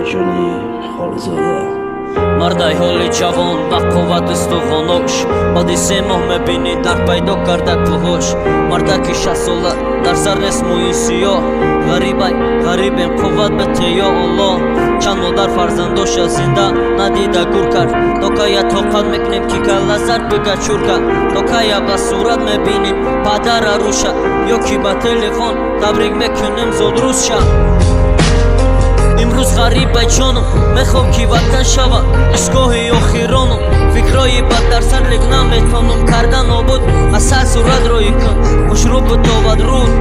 бобоҷони холизода мардай ҳоли ҷавон ба қувватисту ғонош баъди се моҳ мебинӣ дар пайдо карда кӯҳош мардаки шастсола дар сар нест мӯи сиёҳ. Ғарибай ғарибем қувват бетеё аллоҳ. Чанд модар фарзандоша зинда надида гур кард. То кая тоқат мекунем ки калазар бигачур кард. То кая ба сурат мебинем падара руша ё ки ба телефон табрик мекунем зодрӯзша имрӯз ғарибай ҷоном мехом ки ватан шава истгоҳи охироном фикрои бад дар сар лек наметонам кардан обуд асал сурат рои кун хушрӯ бутовад руд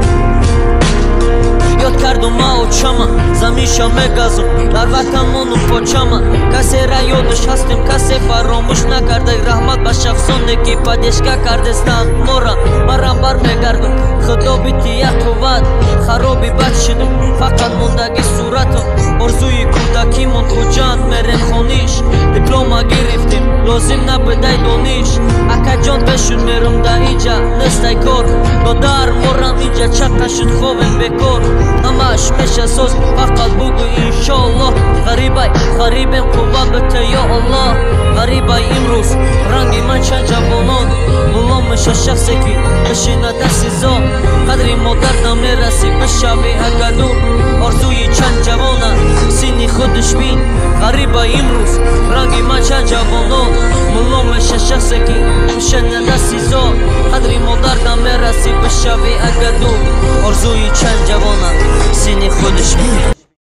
ёд кардум ма очама замиша мегазум дар ватанмону почама. Касера ёдаш ҳастем касе фаромӯш накардай раҳмат ба шахсоне ки падешка кардестанд мора марам бармегардум худо бити як қувват хароби бад шудум фақат мондаги آرزوی کودکیمون کجاست مریم خونیش. دیپلوما گرفتیم لازم نبدای دونیش اکا جان بشون میرم دا اینجا نستای کار. با در مورم اینجا چکا شد خوبم بکار نماش میشه سوز فقط بگو انشالله غریبای غریبم بتا یا الله. غریبای امروز رنگی من چند جوانان. ملام میشه شخصی که بشینه دست زا قدری مادر نمی‌رسی بشوی ғариба имрӯз ранги ман чанд ҷавонон мулом меша шахсе ки бешина дасти зо қадри модар намераси бишави агаду орзуи чанд ҷавона синни худиш